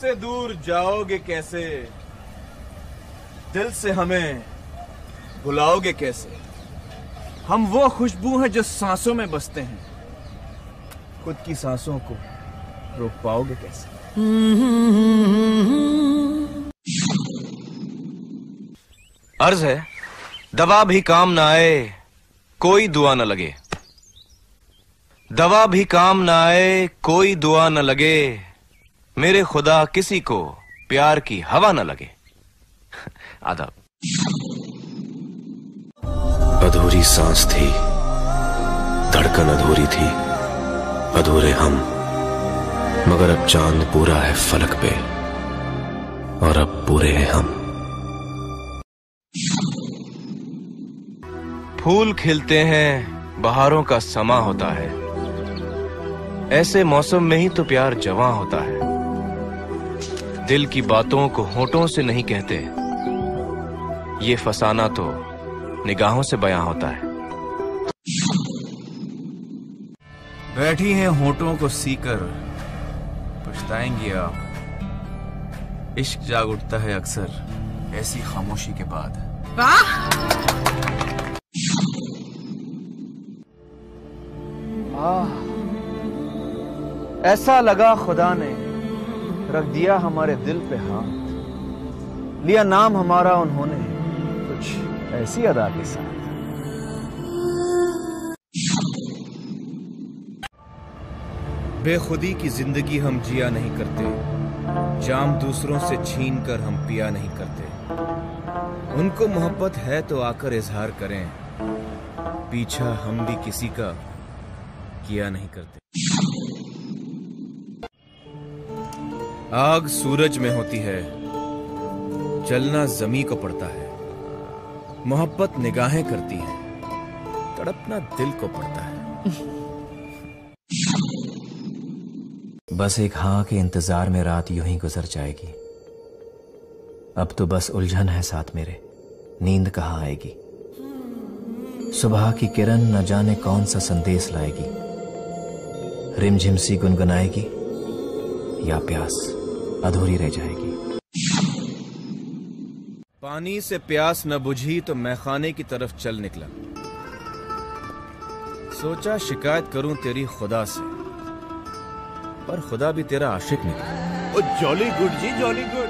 से दूर जाओगे कैसे? दिल से हमें बुलाओगे कैसे? हम वो खुशबू हैं जो सांसों में बसते हैं। खुद की सांसों को रोक पाओगे कैसे? अर्ज़ है, दवा भी काम ना आए, कोई दुआ न लगे। दवा भी काम ना आए, कोई दुआ न लगे। मेरे खुदा किसी को प्यार की हवा न लगे। आदाब। अधूरी सांस थी धड़कन अधूरी थी अधूरे हम। मगर अब चाँद पूरा है फलक पे और अब पूरे हैं हम। फूल खिलते हैं बहारों का समा होता है। ऐसे मौसम में ही तो प्यार जवां होता है। दिल की बातों को होठों से नहीं कहते। ये फसाना तो निगाहों से बयां होता है। बैठी हैं होठों को सीकर पछताएँगी आप। इश्क जाग उठता है अक्सर ऐसी खामोशी के बाद। ऐसा लगा खुदा ने रख दिया हमारे दिल पे हाथ। लिया नाम हमारा उन्होंने, कुछ ऐसी अदा के साथ। बेखुदी की ज़िंदगी हम जिया नहीं करते, जाम दूसरों से छीन कर हम पिया नहीं करते। उनको मोहब्बत है तो आकर इजहार करें, पीछा हम भी किसी का किया नहीं करते। आग सूरज में होती है, जलना जमी को पड़ता है। मोहब्बत निगाहें करती है, तड़पना दिल को पड़ता है। बस एक हाँ के इंतज़ार में रात यूँ ही गुजर जाएगी। अब तो बस उलझन है साथ मेरे, नींद कहाँ आएगी? सुबह की किरण न जाने कौन सा संदेश लाएगी। रिमझिम सी गुनगुनाएगी, या प्यास। अधूरी रह जाएगी। पानी से प्यास न बुझी तो मैं खाने की तरफ़ चल निकला। सोचा शिकायत करूँ तेरी खुदा से पर खुदा भी तेरा आशिक निकला। Jolly good ji jolly good